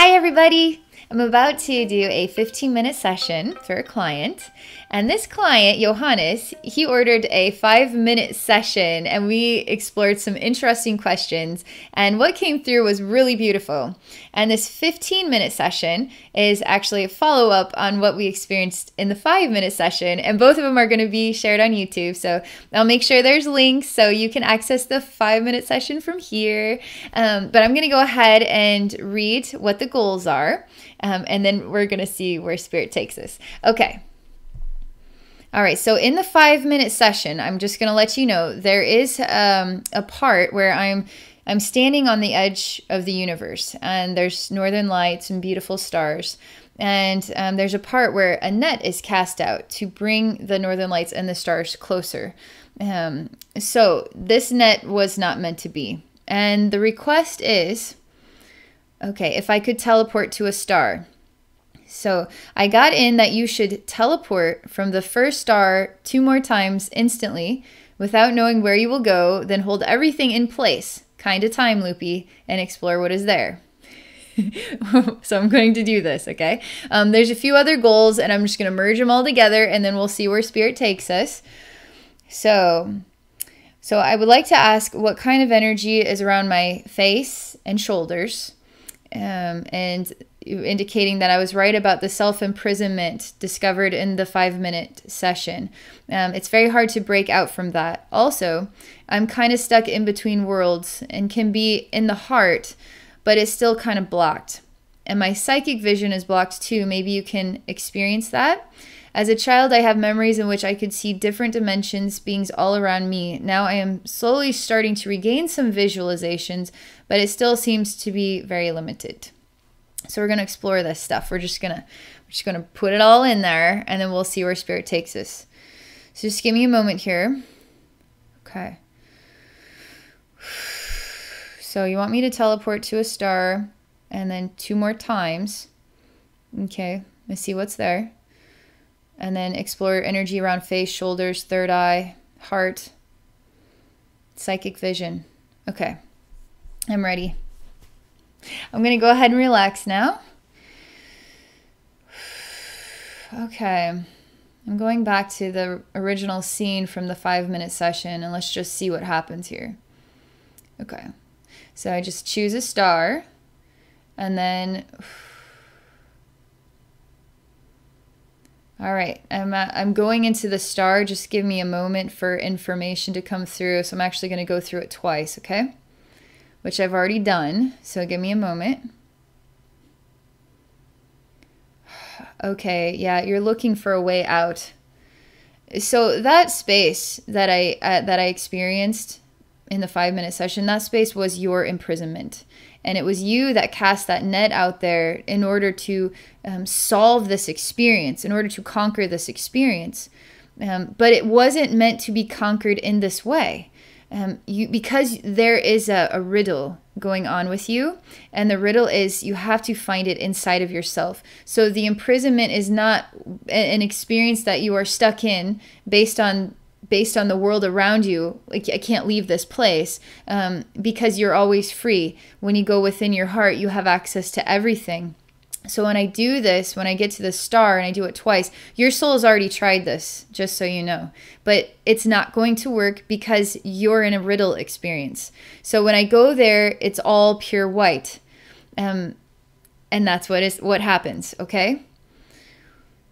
Hi, everybody. I'm about to do a 15 minute session for a client. And this client, Johannes, he ordered a five minute session and we explored some interesting questions. And what came through was really beautiful. And this 15 minute session is actually a follow up on what we experienced in the five minute session. And both of them are going to be shared on YouTube. So I'll make sure there's links so you can access the five minute session from here. Um, but I'm going to go ahead and read what the goals are. Um, and then we're going to see where spirit takes us. Okay. All right, so in the five minute session, I'm just going to let you know there is um, a part where I'm I'm standing on the edge of the universe, and there's northern lights and beautiful stars. And um, there's a part where a net is cast out to bring the northern lights and the stars closer. Um, so this net was not meant to be. And the request is okay, if I could teleport to a star. So I got in that you should teleport from the first star two more times instantly without knowing where you will go, then hold everything in place, kind of time loopy, and explore what is there. so I'm going to do this, okay? Um, there's a few other goals, and I'm just going to merge them all together, and then we'll see where spirit takes us. So, so I would like to ask what kind of energy is around my face and shoulders, um, and indicating that I was right about the self imprisonment discovered in the five minute session. Um, it's very hard to break out from that. Also, I'm kind of stuck in between worlds and can be in the heart, but it's still kind of blocked. And my psychic vision is blocked too. Maybe you can experience that. As a child, I have memories in which I could see different dimensions, beings all around me. Now I am slowly starting to regain some visualizations, but it still seems to be very limited. So we're going to explore this stuff. We're just going to we're just going to put it all in there and then we'll see where spirit takes us. So just give me a moment here. Okay. So you want me to teleport to a star and then two more times. Okay. Let's see what's there. And then explore energy around face, shoulders, third eye, heart, psychic vision. Okay. I'm ready. I'm going to go ahead and relax now. Okay. I'm going back to the original scene from the five minute session and let's just see what happens here. Okay. So I just choose a star and then. All right, I'm, uh, I'm going into the star. Just give me a moment for information to come through. So I'm actually going to go through it twice, okay? which I've already done. So give me a moment. Okay, yeah, you're looking for a way out. So that space that I uh, that I experienced in the 5-minute session, that space was your imprisonment. And it was you that cast that net out there in order to um, solve this experience, in order to conquer this experience. Um, but it wasn't meant to be conquered in this way um, you because there is a, a riddle going on with you and the riddle is you have to find it inside of yourself so the imprisonment is not an experience that you are stuck in based on based on the world around you like i can't leave this place um, because you're always free when you go within your heart you have access to everything so when I do this, when I get to the star and I do it twice, your soul has already tried this, just so you know. But it's not going to work because you're in a riddle experience. So when I go there, it's all pure white. Um, and that's what is what happens, okay?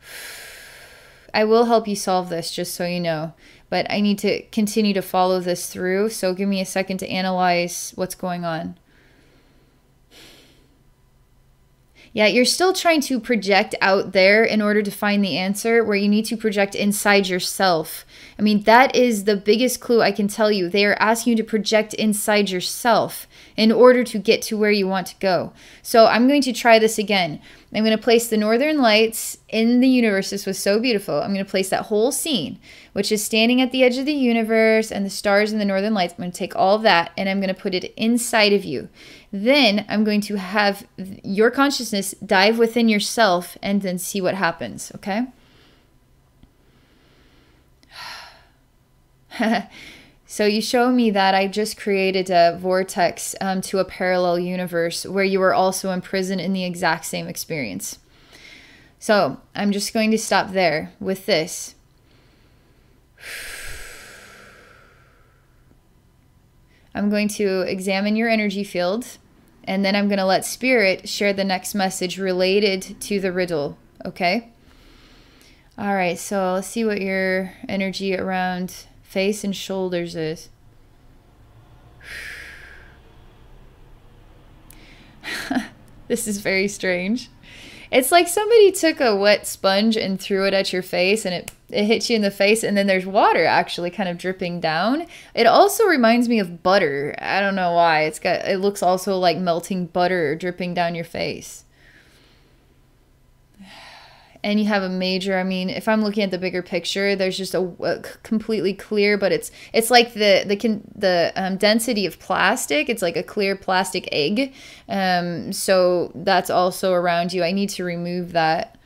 I will help you solve this, just so you know. But I need to continue to follow this through. So give me a second to analyze what's going on. Yeah, you're still trying to project out there in order to find the answer where you need to project inside yourself. I mean, that is the biggest clue I can tell you. They are asking you to project inside yourself in order to get to where you want to go. So I'm going to try this again. I'm going to place the northern lights in the universe. This was so beautiful. I'm going to place that whole scene, which is standing at the edge of the universe and the stars and the northern lights. I'm going to take all of that and I'm going to put it inside of you. Then I'm going to have your consciousness dive within yourself and then see what happens, okay? So you show me that I just created a vortex um, to a parallel universe where you were also imprisoned in the exact same experience. So I'm just going to stop there with this. I'm going to examine your energy field and then I'm going to let spirit share the next message related to the riddle, okay? All right, so let's see what your energy around face and shoulders is. this is very strange. It's like somebody took a wet sponge and threw it at your face and it, it hits you in the face and then there's water actually kind of dripping down. It also reminds me of butter. I don't know why. It's got it looks also like melting butter dripping down your face and you have a major i mean if i'm looking at the bigger picture there's just a, a completely clear but it's it's like the the the um, density of plastic it's like a clear plastic egg. Um, so that's also around you. I need to remove that.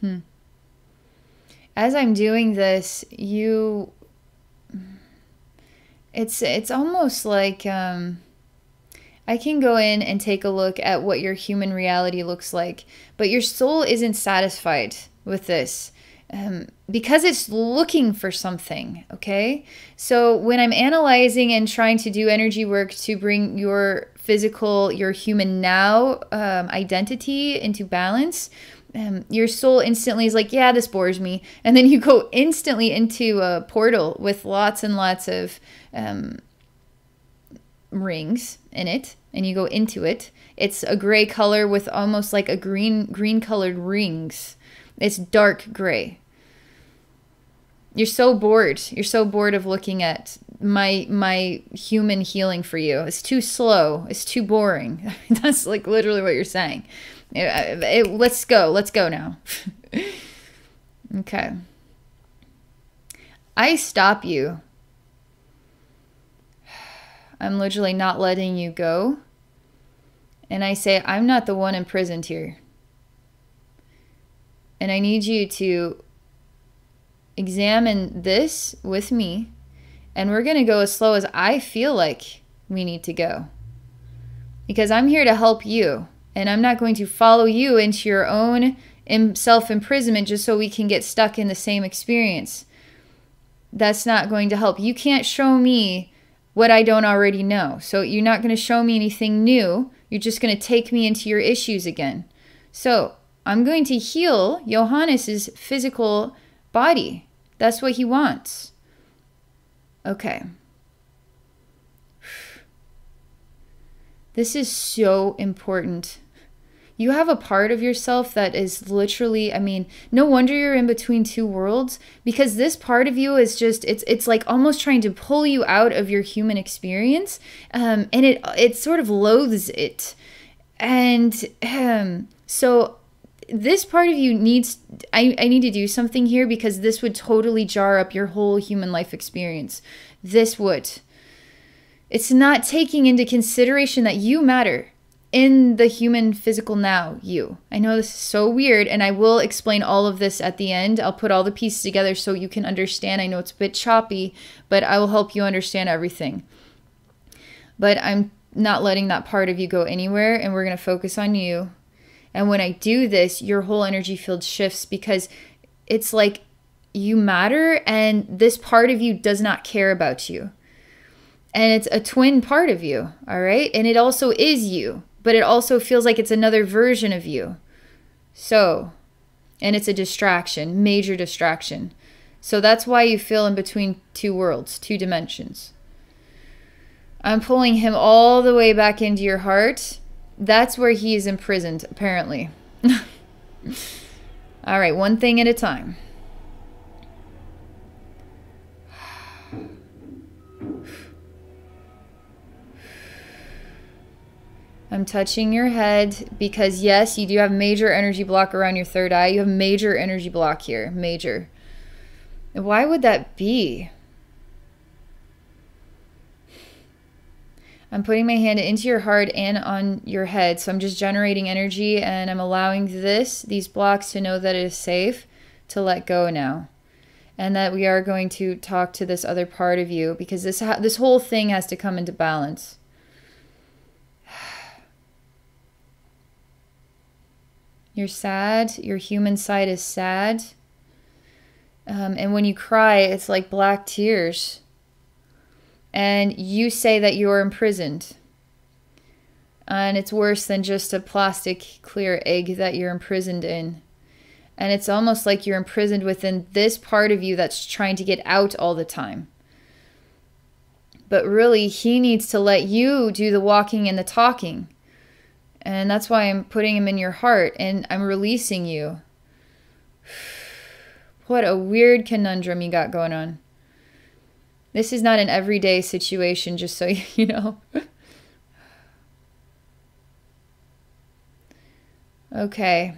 Hmm. As I'm doing this, you it's it's almost like um, I can go in and take a look at what your human reality looks like, but your soul isn't satisfied with this. Um, because it's looking for something, okay? So when I'm analyzing and trying to do energy work to bring your physical, your human now um, identity into balance, um, your soul instantly is like, yeah, this bores me. And then you go instantly into a portal with lots and lots of um, rings in it, and you go into it. It's a gray color with almost like a green green colored rings. It's dark gray. You're so bored. You're so bored of looking at my my human healing for you. It's too slow. It's too boring. That's like literally what you're saying. It, it, let's go. Let's go now. okay. I stop you. I'm literally not letting you go. And I say, I'm not the one imprisoned here. And I need you to examine this with me. And we're going to go as slow as I feel like we need to go. Because I'm here to help you. And I'm not going to follow you into your own self imprisonment just so we can get stuck in the same experience. That's not going to help. You can't show me what I don't already know. So you're not going to show me anything new. You're just going to take me into your issues again. So I'm going to heal Johannes's physical body. That's what he wants. Okay. This is so important you have a part of yourself that is literally i mean no wonder you're in between two worlds because this part of you is just it's it's like almost trying to pull you out of your human experience um, and it it sort of loathes it. And um, so this part of you needs I, I need to do something here because this would totally jar up your whole human life experience. This would. It's not taking into consideration that you matter in the human physical now, you. I know this is so weird, and I will explain all of this at the end. I'll put all the pieces together so you can understand. I know it's a bit choppy, but I will help you understand everything. But I'm not letting that part of you go anywhere, and we're going to focus on you. And when I do this, your whole energy field shifts because it's like you matter, and this part of you does not care about you. And it's a twin part of you, all right? And it also is you but it also feels like it's another version of you. So, and it's a distraction, major distraction. So that's why you feel in between two worlds, two dimensions. I'm pulling him all the way back into your heart. That's where he is imprisoned, apparently. all right, one thing at a time. I'm touching your head because, yes, you do have major energy block around your third eye. You have major energy block here. Major. Why would that be? I'm putting my hand into your heart and on your head. So I'm just generating energy and I'm allowing this, these blocks to know that it is safe to let go now. And that we are going to talk to this other part of you because this this whole thing has to come into balance. You're sad. Your human side is sad. Um, and when you cry, it's like black tears and you say that you're imprisoned. And it's worse than just a plastic clear egg that you're imprisoned in. And it's almost like you're imprisoned within this part of you that's trying to get out all the time. But really, he needs to let you do the walking and the talking. And that's why I'm putting him in your heart and I'm releasing you. What a weird conundrum you got going on. This is not an everyday situation, just so you know. okay.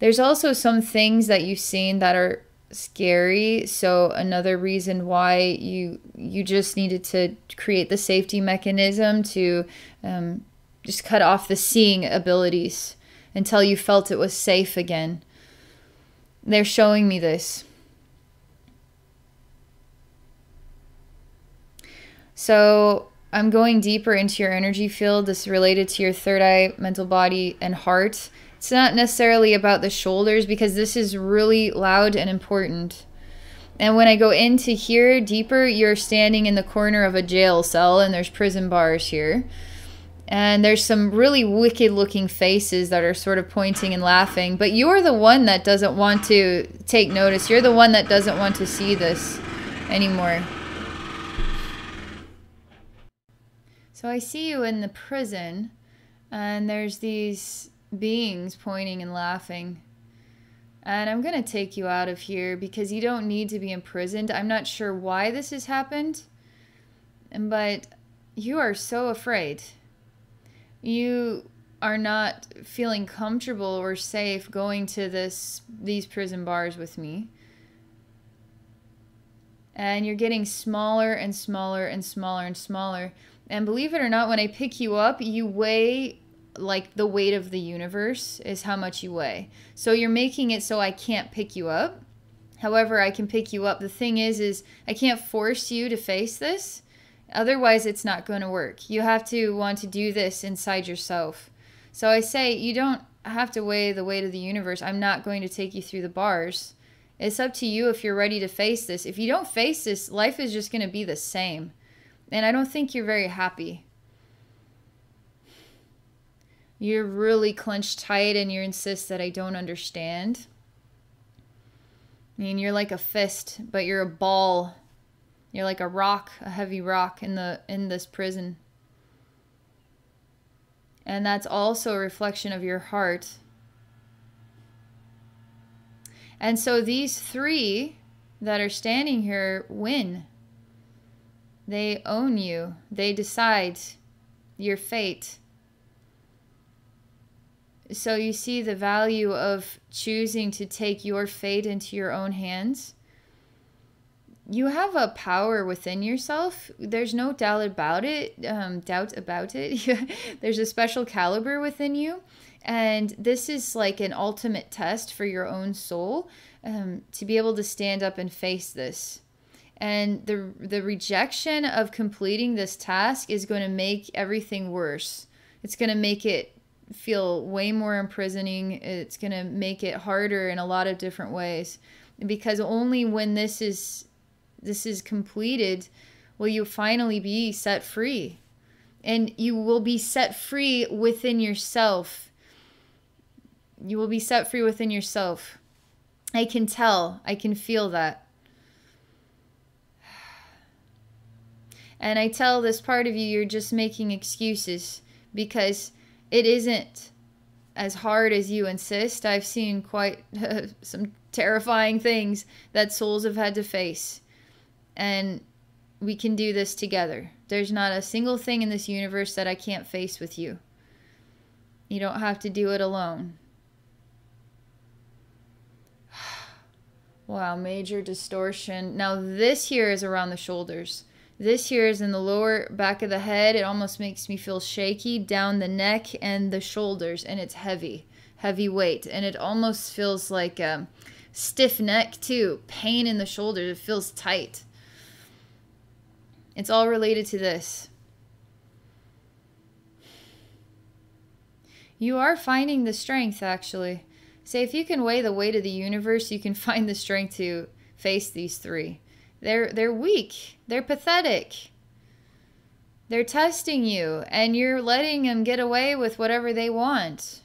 There's also some things that you've seen that are scary so another reason why you you just needed to create the safety mechanism to um, just cut off the seeing abilities until you felt it was safe again they're showing me this So I'm going deeper into your energy field. This is related to your third eye, mental body, and heart. It's not necessarily about the shoulders because this is really loud and important. And when I go into here deeper, you're standing in the corner of a jail cell and there's prison bars here. And there's some really wicked looking faces that are sort of pointing and laughing. But you're the one that doesn't want to take notice. You're the one that doesn't want to see this anymore. So I see you in the prison, and there's these beings pointing and laughing. And I'm going to take you out of here because you don't need to be imprisoned. I'm not sure why this has happened, but you are so afraid. You are not feeling comfortable or safe going to this these prison bars with me. And you're getting smaller and smaller and smaller and smaller. And believe it or not, when I pick you up, you weigh like the weight of the universe is how much you weigh. So you're making it so I can't pick you up. However, I can pick you up. The thing is is I can't force you to face this. Otherwise, it's not going to work. You have to want to do this inside yourself. So I say you don't have to weigh the weight of the universe. I'm not going to take you through the bars. It's up to you if you're ready to face this. If you don't face this, life is just going to be the same. And I don't think you're very happy. You're really clenched tight and you insist that I don't understand. I mean, you're like a fist, but you're a ball. You're like a rock, a heavy rock in the in this prison. And that's also a reflection of your heart. And so these three that are standing here win. They own you, they decide your fate. So you see the value of choosing to take your fate into your own hands. You have a power within yourself. There's no doubt about it. Um, doubt about it. There's a special caliber within you, and this is like an ultimate test for your own soul um, to be able to stand up and face this and the the rejection of completing this task is going to make everything worse it's going to make it feel way more imprisoning it's going to make it harder in a lot of different ways because only when this is this is completed will you finally be set free? And you will be set free within yourself. You will be set free within yourself. I can tell. I can feel that. And I tell this part of you, you're just making excuses because it isn't as hard as you insist. I've seen quite uh, some terrifying things that souls have had to face. And we can do this together. There's not a single thing in this universe that I can't face with you. You don't have to do it alone. wow, major distortion. Now, this here is around the shoulders. This here is in the lower back of the head. It almost makes me feel shaky down the neck and the shoulders, and it's heavy, heavy weight. And it almost feels like a stiff neck, too. Pain in the shoulders. It feels tight. It's all related to this. You are finding the strength, actually. Say, if you can weigh the weight of the universe, you can find the strength to face these three. They're they're weak. They're pathetic. They're testing you, and you're letting them get away with whatever they want.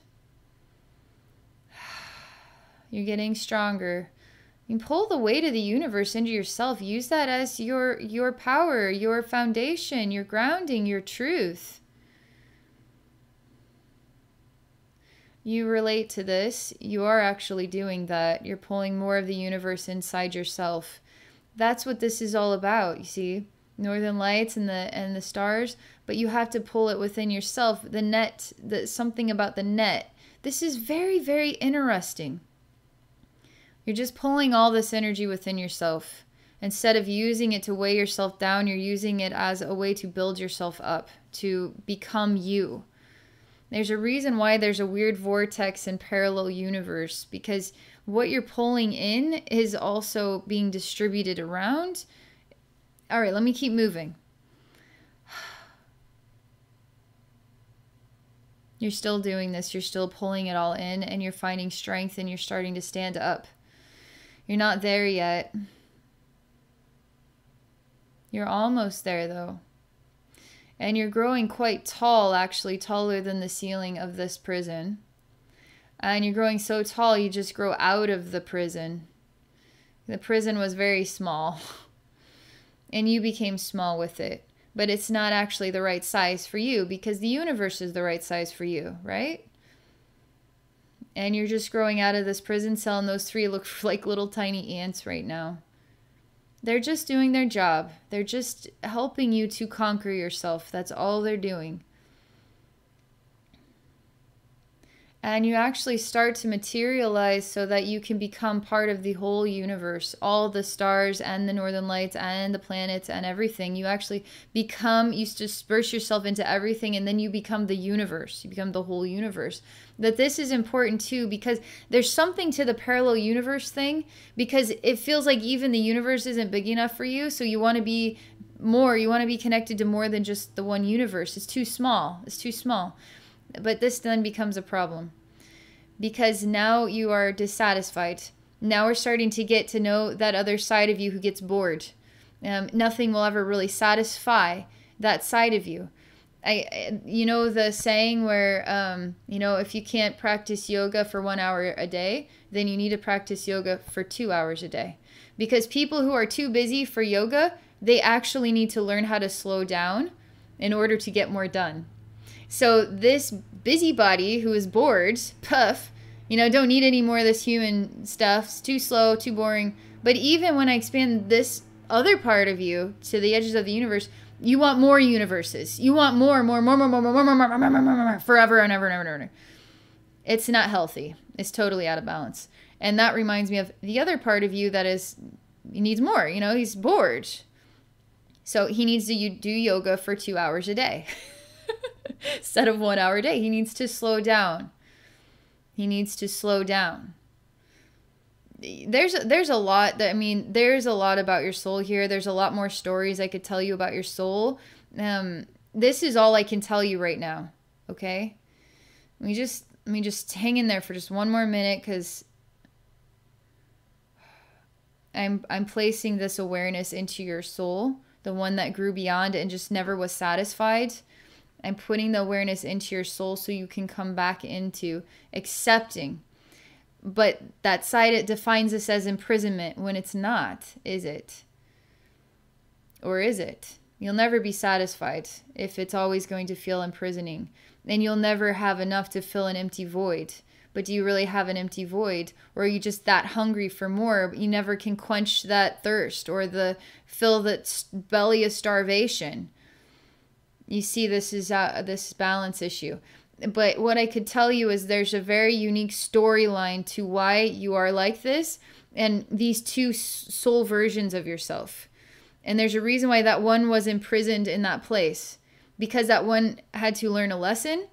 You're getting stronger. You pull the weight of the universe into yourself. Use that as your your power, your foundation, your grounding, your truth. You relate to this. You are actually doing that. You're pulling more of the universe inside yourself. That's what this is all about, you see? Northern lights and the and the stars, but you have to pull it within yourself. The net, the something about the net. This is very very interesting. You're just pulling all this energy within yourself. Instead of using it to weigh yourself down, you're using it as a way to build yourself up, to become you. There's a reason why there's a weird vortex and parallel universe because what you're pulling in is also being distributed around. All right, let me keep moving. You're still doing this. You're still pulling it all in and you're finding strength and you're starting to stand up. You're not there yet. You're almost there, though. And you're growing quite tall, actually, taller than the ceiling of this prison. And you're growing so tall, you just grow out of the prison. The prison was very small. And you became small with it. But it's not actually the right size for you because the universe is the right size for you, right? And you're just growing out of this prison cell, and those three look like little tiny ants right now. They're just doing their job. They're just helping you to conquer yourself. That's all they're doing. And you actually start to materialize so that you can become part of the whole universe all the stars and the northern lights and the planets and everything. You actually become you disperse yourself into everything and then you become the universe. You become the whole universe. That this is important too because there's something to the parallel universe thing because it feels like even the universe isn't big enough for you. So you want to be more you want to be connected to more than just the one universe. It's too small. It's too small but this then becomes a problem because now you are dissatisfied. Now we're starting to get to know that other side of you who gets bored. Um, nothing will ever really satisfy that side of you. I, you know the saying where um, you know if you can't practice yoga for one hour a day, then you need to practice yoga for two hours a day, because people who are too busy for yoga, they actually need to learn how to slow down in order to get more done. So this busybody who is bored, puff, you know, don't need any more of this human stuff. It's too slow, too boring. But even when I expand this other part of you to the edges of the universe, you want more universes. You want more, more, more, more, more, more, more, more, more, more, more, more, more, forever and ever and ever and ever. It's not healthy. It's totally out of balance. And that reminds me of the other part of you that is he needs more. You know, he's bored. So he needs to do yoga for two hours a day. Instead of one hour a day. He needs to slow down. He needs to slow down. There's there's a lot that I mean there's a lot about your soul here. There's a lot more stories I could tell you about your soul. Um, this is all I can tell you right now. Okay, let me just let me just hang in there for just one more minute because I'm I'm placing this awareness into your soul, the one that grew beyond and just never was satisfied and putting the awareness into your soul so you can come back into accepting. But that side it defines this as imprisonment when it's not, is it? Or is it? You'll never be satisfied if it's always going to feel imprisoning. And you'll never have enough to fill an empty void. But do you really have an empty void? Or are you just that hungry for more, but you never can quench that thirst or the fill that belly of starvation? You see this is uh, this balance issue. But what i could tell you is there's a very unique storyline to why you are like this and these two soul versions of yourself. And there's a reason why that one was imprisoned in that place because that one had to learn a lesson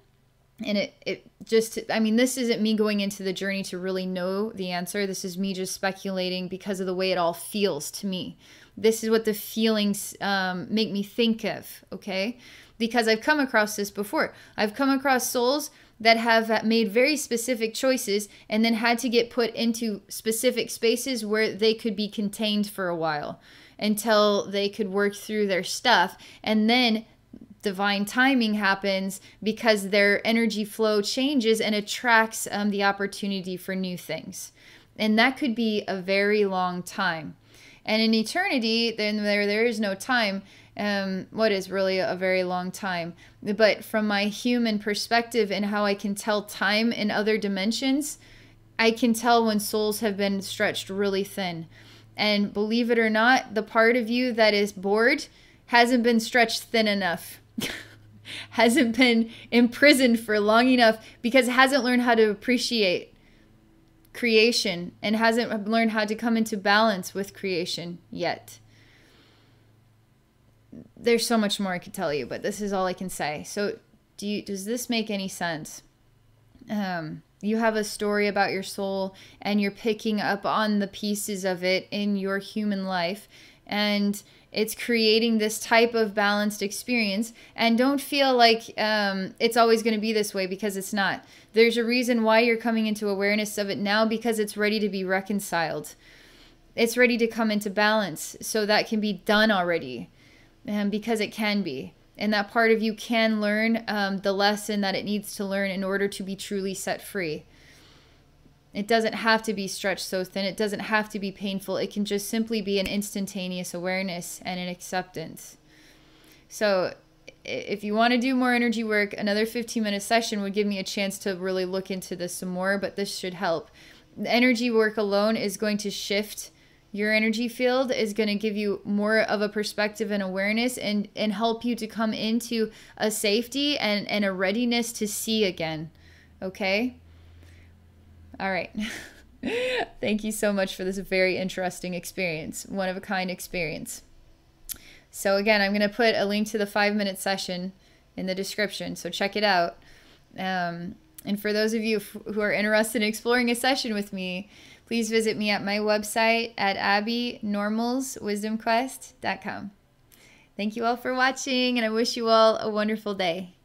and it it just i mean this isn't me going into the journey to really know the answer. This is me just speculating because of the way it all feels to me this is what the feelings um, make me think of okay because i've come across this before i've come across souls that have made very specific choices and then had to get put into specific spaces where they could be contained for a while until they could work through their stuff and then divine timing happens because their energy flow changes and attracts um, the opportunity for new things. And that could be a very long time. And in eternity, then there there is no time. Um, what is really a very long time? But from my human perspective and how I can tell time in other dimensions, I can tell when souls have been stretched really thin. And believe it or not, the part of you that is bored hasn't been stretched thin enough hasn't been imprisoned for long enough because it hasn't learned how to appreciate creation and hasn't learned how to come into balance with creation yet. There's so much more I could tell you, but this is all I can say. So, do you does this make any sense? Um, you have a story about your soul and you're picking up on the pieces of it in your human life and it's creating this type of balanced experience. And don't feel like um, it's always going to be this way because it's not. There's a reason why you're coming into awareness of it now because it's ready to be reconciled. It's ready to come into balance so that can be done already and um, because it can be. And that part of you can learn um, the lesson that it needs to learn in order to be truly set free it doesn't have to be stretched so thin. It doesn't have to be painful. It can just simply be an instantaneous awareness and an acceptance. So, if you want to do more energy work, another 15 minute session would give me a chance to really look into this some more, but this should help. The energy work alone is going to shift your energy field is going to give you more of a perspective and awareness and and help you to come into a safety and and a readiness to see again okay all right. Thank you so much for this very interesting experience, one of a kind experience. So, again, I'm going to put a link to the five minute session in the description, so check it out. Um, and for those of you who are interested in exploring a session with me, please visit me at my website at abbeynormalswisdomquest.com. Thank you all for watching, and I wish you all a wonderful day.